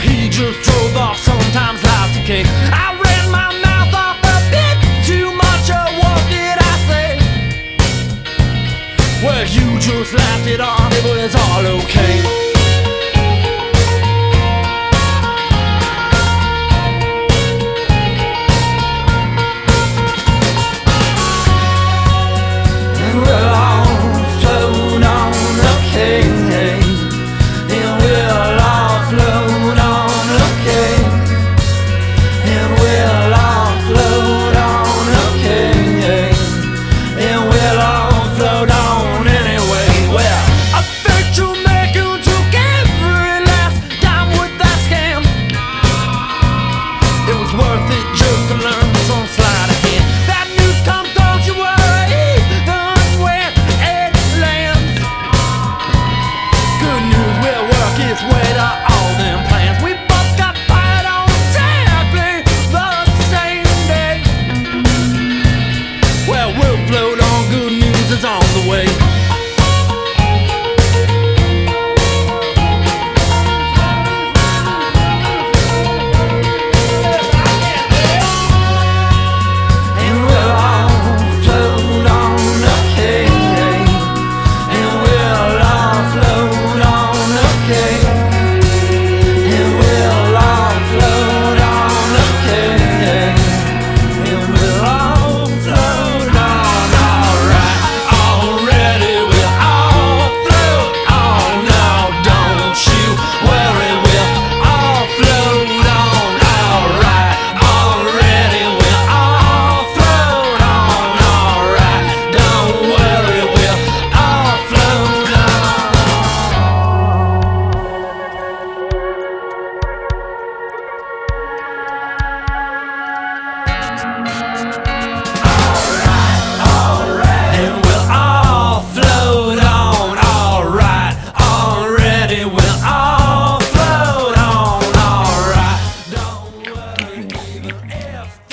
he just drove off. Sometimes life's a cake. I ran my mouth off a bit too much. Oh, what did I say? Well, you just laughed it off. It was all okay.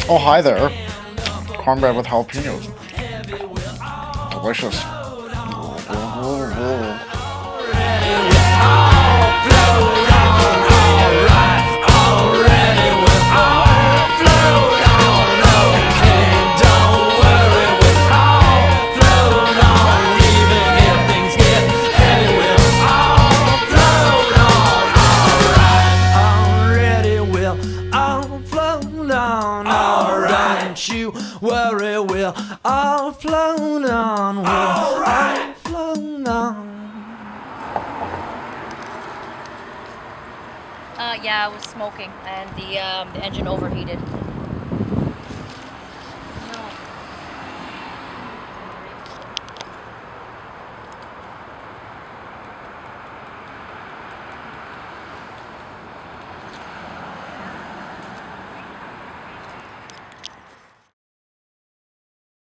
Oh, hi there. Cornbread with jalapenos. Delicious. will. All flown on. All right. Flown on. Uh, yeah, I was smoking, and the um, the engine overheated.